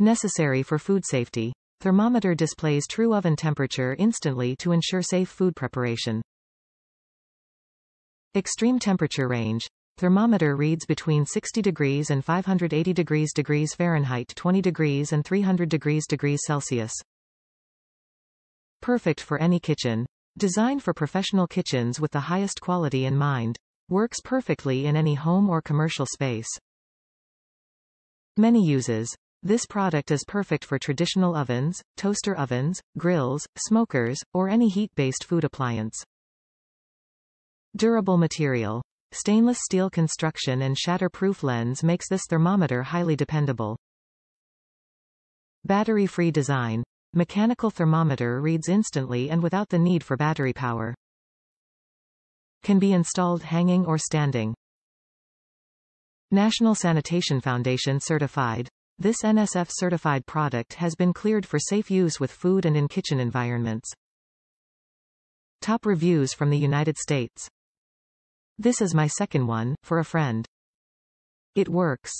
Necessary for food safety. Thermometer displays true oven temperature instantly to ensure safe food preparation. Extreme temperature range. Thermometer reads between 60 degrees and 580 degrees degrees Fahrenheit 20 degrees and 300 degrees degrees Celsius. Perfect for any kitchen. Designed for professional kitchens with the highest quality in mind. Works perfectly in any home or commercial space. Many uses. This product is perfect for traditional ovens, toaster ovens, grills, smokers, or any heat-based food appliance. Durable material. Stainless steel construction and shatterproof lens makes this thermometer highly dependable. Battery-free design. Mechanical thermometer reads instantly and without the need for battery power. Can be installed hanging or standing. National Sanitation Foundation certified. This NSF certified product has been cleared for safe use with food and in kitchen environments. Top reviews from the United States. This is my second one, for a friend. It works.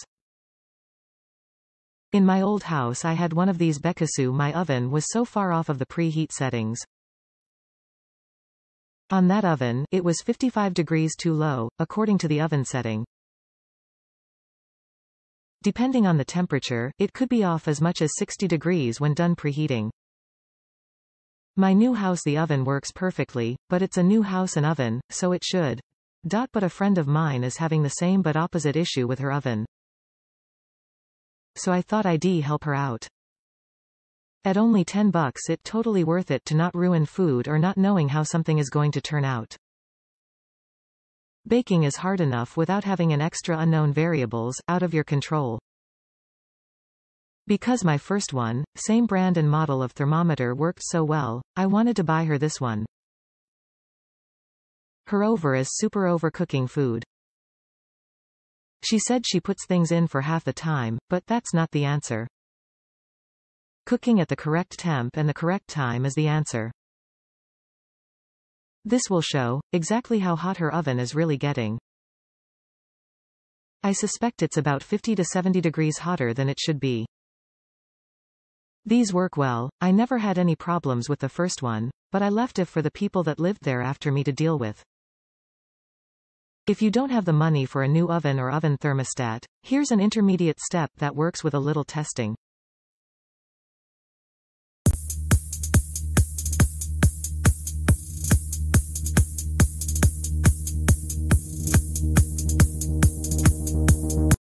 In my old house I had one of these Bekassu my oven was so far off of the preheat settings. On that oven, it was 55 degrees too low, according to the oven setting. Depending on the temperature, it could be off as much as 60 degrees when done preheating. My new house the oven works perfectly, but it's a new house and oven, so it should. Dot but a friend of mine is having the same but opposite issue with her oven. So I thought I'd help her out. At only 10 bucks it totally worth it to not ruin food or not knowing how something is going to turn out. Baking is hard enough without having an extra unknown variables, out of your control. Because my first one, same brand and model of thermometer worked so well, I wanted to buy her this one. Her over is super overcooking food. She said she puts things in for half the time, but that's not the answer. Cooking at the correct temp and the correct time is the answer. This will show, exactly how hot her oven is really getting. I suspect it's about 50 to 70 degrees hotter than it should be. These work well, I never had any problems with the first one, but I left it for the people that lived there after me to deal with. If you don't have the money for a new oven or oven thermostat, here's an intermediate step that works with a little testing.